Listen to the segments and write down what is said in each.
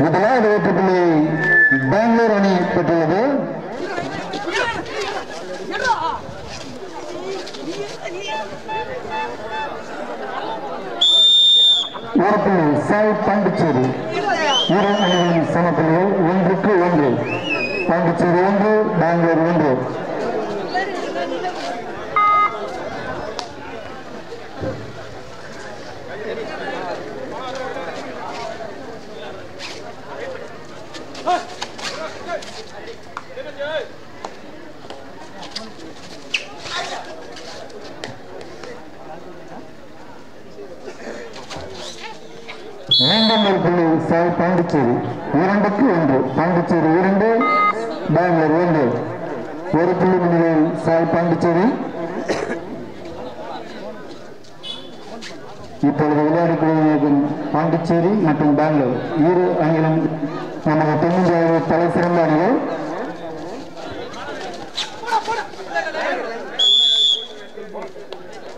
முதலாவது வெற்றி பெங்களூர் அணி பெற்றுள்ளது. ஒரு புள்ளி சாய் பாண்டிச்சேரி. இரு அணிகளின் சம ஒன்றுக்கு ஒன்று. பாண்டிச்சேரி ஒன்று பெங்களூர் ஒன்று மீண்டும் ஒரு புள்ளி சாய் பாண்டிச்சேரி இரண்டுக்கு ஒன்று பாண்டிச்சேரி இரண்டு பெங்களூர் ஒன்று ஒரு புள்ளி முன்னிலையில் சாய் பாண்டிச்சேரி இப்பொழுது விளையாடக்கூடிய பாண்டிச்சேரி மற்றும் பெங்களூர். இரு அணிகளும் நமது தென்னிந்தியாவில் தலை சிறந்த அணிகள்.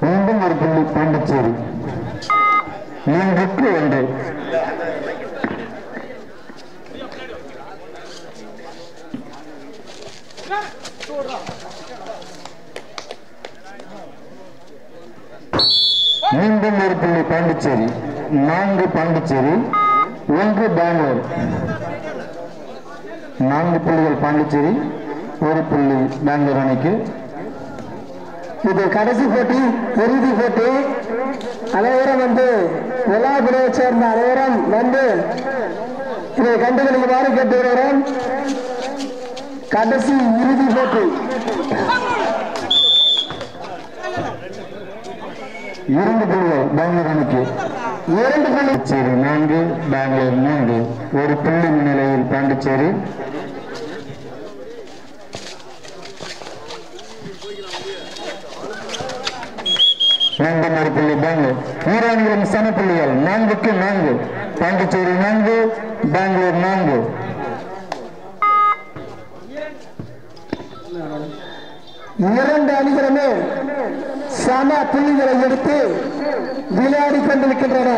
மீண்டும் ஒரு புள்ளி பாண்டிச்சேரி. மூன்றுக்கு ஒன்று. மீண்டும் ஒரு புள்ளி பாண்டிச்சேரி? நான்கு பாண்டிச்சேரி ஒன்று பெங்களூர். நான்கு புள்ளிகள் பாண்டிச்சேரி ஒரு புள்ளி பெங்களூர் அணிக்கு. இது கடைசி போட்டி இறுதி போட்டி. அனைவரும் வந்து விழாக்குழுவை சேர்ந்த அனைவரும் வந்து இதை கண்டுகளிக்குமாறு கேட்டு வருகிறோம் கடைசி இறுதி போட்டி. இரண்டு புள்ளிகள் பெங்களூர் அணிக்கு. இரண்டு பாண்டிச்சேரி நான்கு பெங்களூர் நான்கு. ஒரு புள்ளி முன்னிலையில் பாண்டிச்சேரி. மீண்டும் ஒரு புள்ளி பெங்களூர். ஈரானிகளின் சம புள்ளிகள் நான்குக்கு நான்கு. பாண்டிச்சேரி நான்கு பெங்களூர் நான்கு. இரண்டு அணிகளுமே சம புள்ளிகளை எடுத்து விளையாடி கொண்டிருக்கின்றன.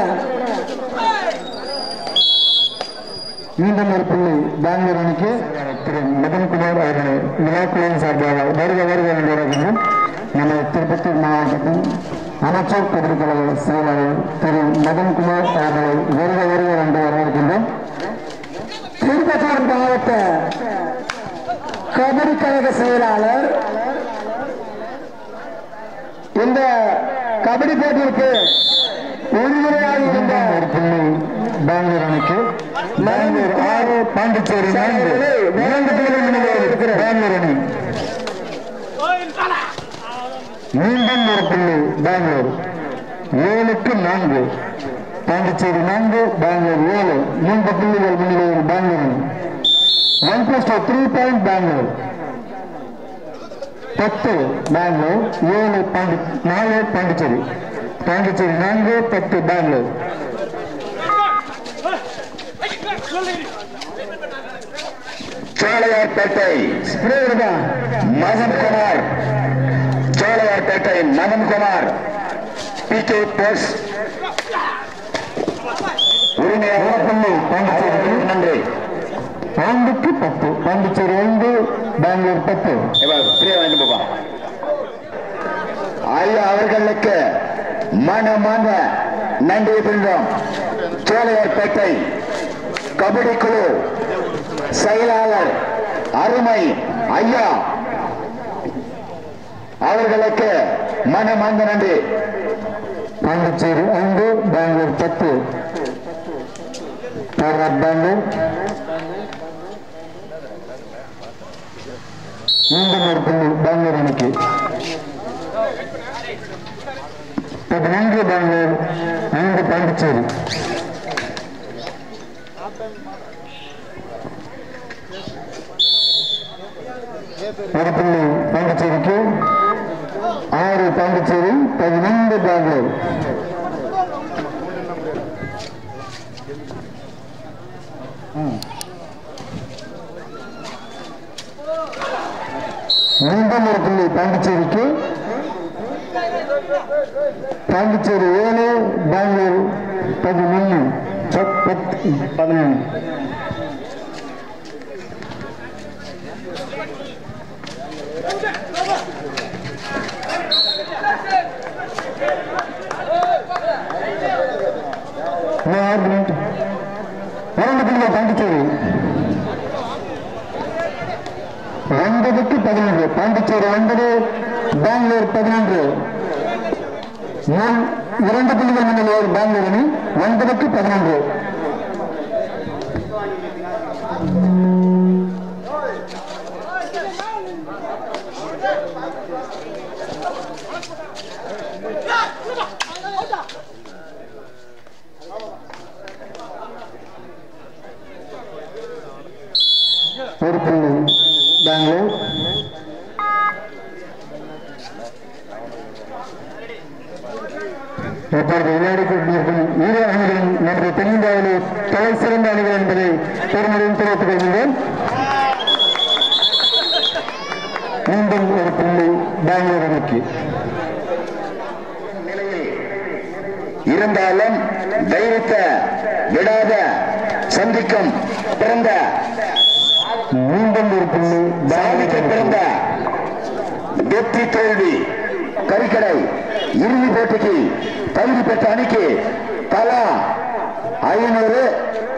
மீண்டும் ஒரு புள்ளி. பெங்களூர் அணிக்கு திரு மதன்குமார் அவர்களை விழாக்குழுவின் சார்பாக வருக வருக என்று வருகின்றோம் நமது திருப்பத்தூர் மாவட்டத்தின் அமைச்சர் கல்விக்கழக செயலாளர் திரு மதன்குமார் அவர்களை வருக வருக என்று வரவேற்கின்றோம். திருப்பத்தூர் மாவட்ட கபடி கழக செயலாளர் இந்த கபடி போட்டிக்கு உறுதுணையாக இருந்த பெங்களூர் அணிக்கு பெங்களூர் ஆறு பாண்டிச்சேரி நான்கு. இரண்டு முன்னிலையில் இருக்கிற பெங்களூர் அணி. மீண்டும் ஒரு புள்ளி பெங்களூர். ஏழுக்கு நான்கு பாண்டிச்சேரி நான்கு பெங்களூர் ஏழு. மூன்று புள்ளிகள் முன்னிலையில் பெங்களூர் அணி. One plus three point Bangalore. பத்து பெங்களூர் ஏழு பாண்டி நாலு பாண்டிச்சேரி. பாண்டிச்சேரி நான்கு பத்து பெங்களூர். சோழையார்பேட்டை மதன்குமார். சோழையார்பேட்டை மதன்குமார். பி கே போஸ் உரிமையாக நன்றி. ஐந்துக்கு பத்து பாண்டிச்சேரி ஐந்து பெங்களூர் பத்து. பிரியா வேண்டும் பாப்பா. ஐயா அவர்களுக்கு மனமான நன்றி பிரிந்தோம் சோழையார்பேட்டை கபடி குழு செயலாளர் அருமை ஐயா அவர்களுக்கு மனமார்ந்த நன்றி. பாண்டிச்சேரி ஐந்து பெங்களூர் பத்து. பெங்களூர் மீண்டும் ஒரு புள்ளி பெங்களூர் அணிக்கு பதினான்கு பெங்களூர் ஐந்து பாண்டிச்சேரி. ஒரு புள்ளி பாண்டிச்சேரிக்கு ஆறு பாண்டிச்சேரி பதினைந்து பெங்களூர் ಪಾಂಡಿಚೇರಿಕೆ ಪಾಂಡಿಚೇರಿ ಏಳು ಬೆಂಗಳೂರು ಪದಿನೊಂದು ಪದಿನೇಳು பதினொன்று பாண்டிச்சேரி ஒன்பது பெங்களூர் பதினொன்று. இரண்டு புள்ளிகள் முன்னிலையில் பெங்களூர் அணி ஒன்பதுக்கு பதினொன்று. ஒரு புள்ளி பெங்களூர். இப்பொழுது விளையாடிக் கொண்டிருக்கும் இரு அணிகளும் நமது தென்னிந்தியாவிலே தலை சிறந்த அணிகள் என்பதை பெருமையுடன் தெரிவித்துக் கொள்கிறேன் மீண்டும் ஒரு புள்ளி பெங்களூர் அணிக்கு. இருந்தாலும் தைரியத்த விடாத சந்திக்கும் பிறந்த. மீண்டும் ஒரு புள்ளி சாதிக்க பிறந்த. வெற்றி தோல்வி. கறிக்கடை இறுதி போட்டிக்கு தகுதி பெற்ற அணிக்கு தலா ஐநூறு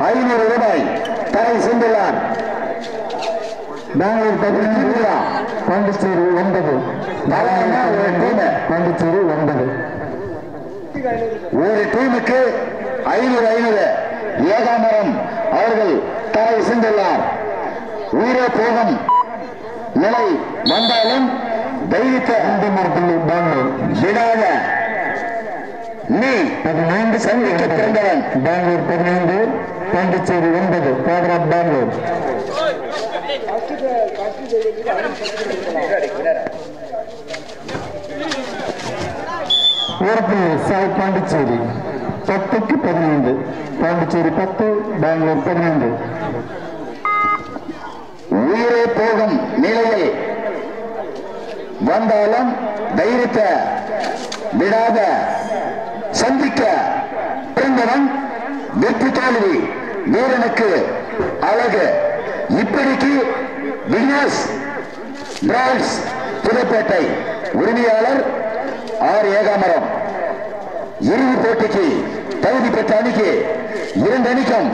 ஐநூறு ரூபாய். தலை சென்றுள்ளார் பெங்களூர் பதினொன்று பாண்டிச்சேரி ஒன்பது. பாண்டிச்சேரி ஒன்பது. ஒரு டீமுக்கு ஐநூறு ஐநூறு. ஏகாமரம் அவர்கள் தலை சென்றுள்ளார் உயிரே போகும் நிலை வந்தாலும் தைரியத்தை பெங்களூர் விடாத நீ பதினைந்து சந்திக்க பிறந்தவன் பெங்களூர் பதினைந்து பாண்டிச்சேரி ஒன்பது பவர் பெங்களூர். ஒரு சாய் பாண்டிச்சேரி. பத்துக்கு பதினைந்து பாண்டிச்சேரி பத்து பெங்களூர் பதினைந்து. உயிரே போகும் நிலையில் வந்தாலும் தைரியத்தை விடாத சந்திக்க பிறந்தவன் வெற்றி தோல்வி வீரனுக்கு அழகு. இப்படிக்கு விக்னேஷ் பிரான்ஸ் புதுப்பேட்டை உரிமையாளர் ஆர். ஏகாமரம் இறுதி போட்டிக்கு தகுதி பெற்ற அணிக்கு இரண்டு அணிக்கும்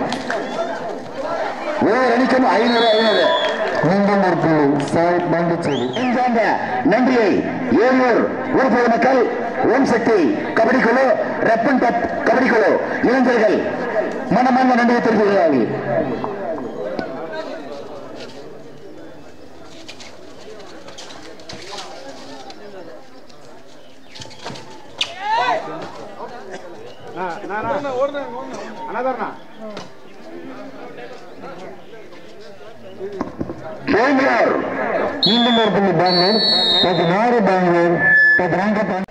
ஒவ்வொரு அணிக்கும் ஐநூறு ஐநூறு. மீண்டும் ஒரு புள்ளி சாய் பாண்டிச்சேரி சார்ந்த நன்றியை ஏழூர் உறுப்பு மக்கள் ஓம் சக்தி கபடி குழு ரப்பன் பட் கபடி குழு இளைஞர்கள் மனமார்ந்த நன்றியை தெரிவிக்கிறார்கள் பெங்களூர் மீண்டும் ஒரு புள்ளி பெங்களூர் பதினாறு பெங்களூர் பதினான்கு பாண்டி-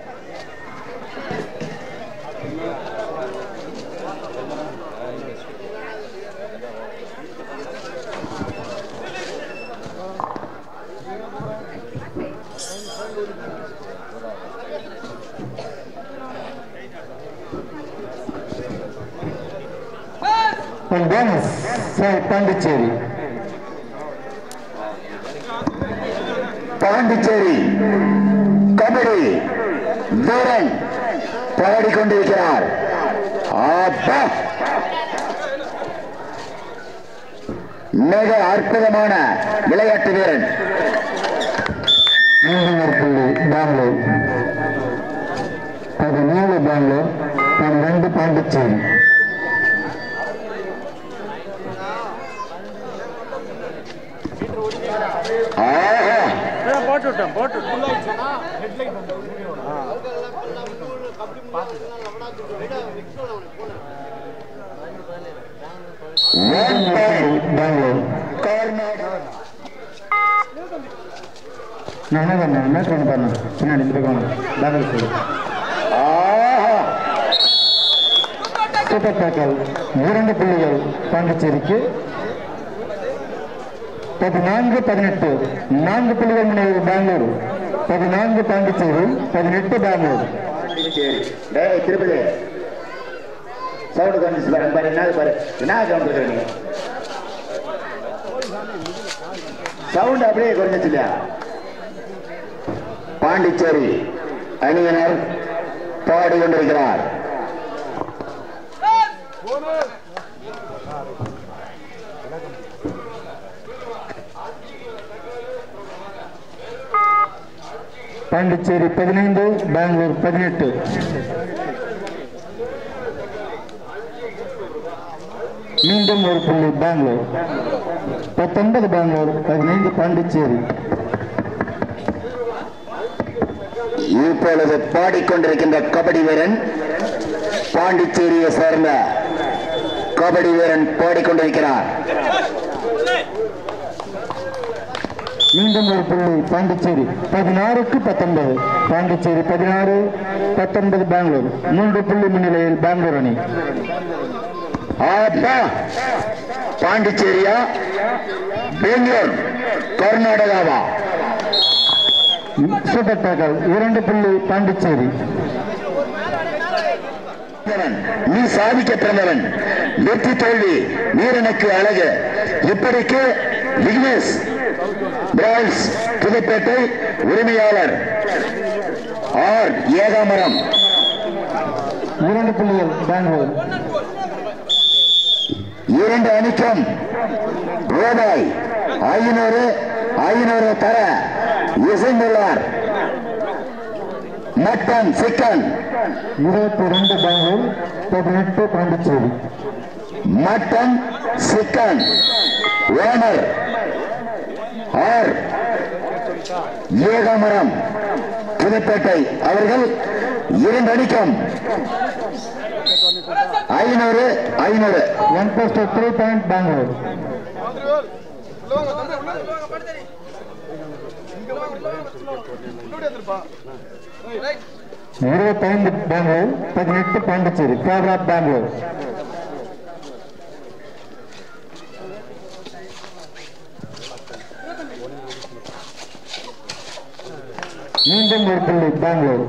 ஒரு bonus, சாய் பாண்டிச்சேரி கபடி வீரன் போராடி கொண்டிருக்கிறார் அப்பா! மிக அற்புதமான விளையாட்டு வீரன். பெங்களூர் பதினேழு பெங்களூர் பன்னிரண்டு பாண்டிச்சேரி. ஆஹா One point. பெங்களூர் Corner. நான் என்ன பண்ணேன் மேட்ச் ஒன்று பண்ணேன் பின்னாடி இந்த பக்கம் வாங்க. பெங்களூர் சைடு ஆஹா சூப்பர் பேக்கல் இரண்டு புள்ளிகள் பாண்டிச்சேரிக்கு பதினான்கு பதினெட்டு. நான்கு புள்ளிகள் முன்னேறி பெங்களூர். பதினான்கு பாண்டிச்சேரி பதினெட்டு பெங்களூர். திருப்பதி. சவுண்டு கொஞ்சம் பாரு என்ன பாரு. என்ன சவுண்ட் சவுண்ட் அப்படியே குறைஞ்சிச்சு இல்லையா? பாண்டிச்சேரி அணியினர் பாடிக்கொண்டிருக்கிறார். பாண்டிச்சேரி பதினைந்து பெங்களூர் பதினெட்டு. மீண்டும் ஒரு புள்ளி பெங்களூர். பத்தொன்பது பெங்களூர். பதினைந்து பாண்டிச்சேரி. இப்பொழுது பாடிக்கொண்டிருக்கின்ற கபடி வீரன் பாண்டிச்சேரியை சேர்ந்த கபடி வீரன் பாடிக்கொண்டிருக்கிறார். மீண்டும் ஒரு புள்ளி பாண்டிச்சேரி. பதினாறுக்கு பத்தொன்பது. பாண்டிச்சேரி பதினாறு பத்தொன்பது பெங்களூர். மூன்று புள்ளி முன்னிலையில் பெங்களூர் அணி. பாண்டிச்சேரியா பெங்களூர் கர்நாடகாவா? சூப்பர் டேக்கல் இரண்டு புள்ளி பாண்டிச்சேரி. நீ சாதிக்க பிறந்தவன் வெற்றி தோல்வி வீரனுக்கு அழகு. இப்படிக்கு விக்னேஷ் பிரான்ஸ் புதுப்பேட்டை உரிமையாளர் ஆர். ஏகாமரம் இரண்டு புள்ளிகள் பெங்களூர். இரண்டு அணிக்கும் ரூபாய் ஐநூறு ஐநூறு தர இசைந்துள்ளார். Mutton chicken. இருபத்தி ரெண்டு பெங்களூர் பதினெட்டு Pondicherry. Mutton chicken. Owner R. Ekamaram Pudupettai. அவர்கள் இரண்டு அணிக்கும் ஐநூறு ஐநூறு. One plus two three point Bangalore இருபத்தைந்து பெங்களூர் பதினெட்டு பாண்டிச்சேரி கேரளா ஆஃப் பெங்களூர் மீண்டும் ஒரு புள்ளி பெங்களூர்.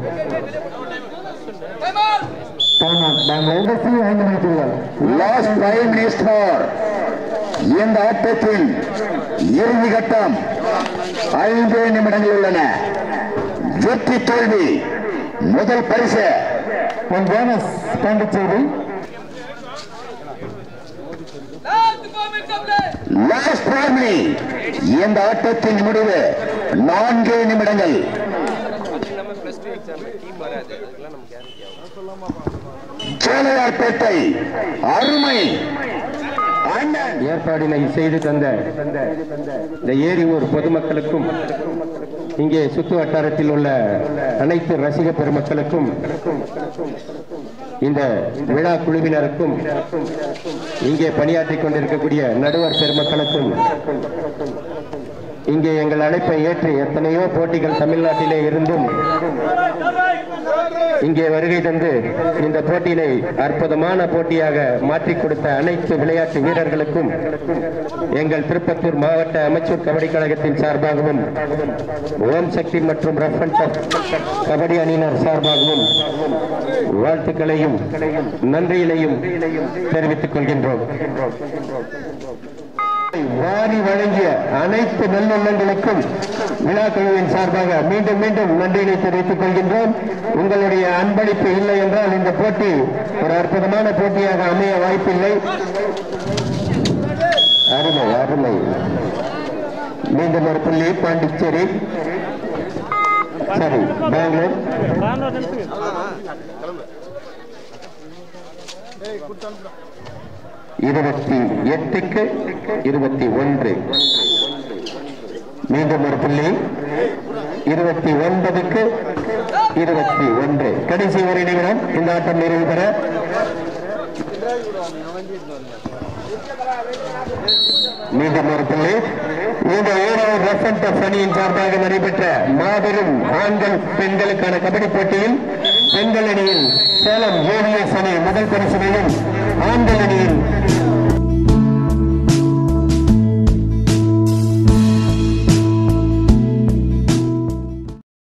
இந்த ஆட்டத்தின் இறுதி கட்டம். ஐந்து நிமிடங்கள் உள்ளன. வெற்றி தோல்வி. முதல் பரிசு. பாண்டிச்சேரி லாஸ்ட் பார்மி இந்த ஆட்டத்தின் முடிவு. நான்கு நிமிடங்கள். சோழையார்பேட்டை அருமை ஏற்பாடினை செய்து தந்த இந்த ஏரியூர் பொதுமக்களுக்கும் இங்கே சுற்று வட்டாரத்தில் உள்ள அனைத்து ரசிக பெருமக்களுக்கும் இந்த விழா குழுவினருக்கும் இங்கே பணியாற்றிக் கொண்டிருக்கக்கூடிய நடுவர் பெருமக்களுக்கும் இங்கே எங்கள் அழைப்பை ஏற்று எத்தனையோ போட்டிகள் தமிழ்நாட்டிலே இருந்தும் இங்கே வருகை தந்து இந்த போட்டியினை அற்புதமான போட்டியாக மாற்றிக் கொடுத்த அனைத்து விளையாட்டு வீரர்களுக்கும் எங்கள் திருப்பத்தூர் மாவட்ட அமைச்சர் கபடி கழகத்தின் சார்பாகவும் ஓம் சக்தி மற்றும் ரஃப் கபடி அணியினர் சார்பாகவும் வாழ்த்துக்களையும் நன்றியிலையும் தெரிவித்துக் கொள்கின்றோம். வாரி வழங்கிய அனைத்து நல்லெண்ணங்களுக்கும் விழா குழுவின் சார்பாக மீண்டும் மீண்டும் நன்றியை தெரிவித்துக் கொள்கின்றோம். உங்களுடைய அன்பளிப்பு இல்லை என்றால் இந்த போட்டி ஒரு அற்புதமான போட்டியாக அமைய வாய்ப்பில்லை. அருமை அருமை. மீண்டும் ஒரு புள்ளி பாண்டிச்சேரி. சரி பெங்களூர். இருபத்தி எட்டுக்கு இருபத்தி ஒன்று. மீண்டும் ஒரு புள்ளி. இருபத்தி ஒன்பதுக்கு இருபத்தி ஒன்று. கடைசி ஒரு நிமிடம். இந்த ஆட்டம் நிறைவு பெற. மீண்டும் ஒரு புள்ளி. இந்த ஏழாவது வசந்த அணியின் சார்பாக நடைபெற்ற மாபெரும் ஆண்கள் பெண்களுக்கான கபடி போட்டியில் பெண்கள் அணியில் சேலம் ஏவிஎஸ் அணி முதல் பரிசினையும் ஆண்கள் அணியில்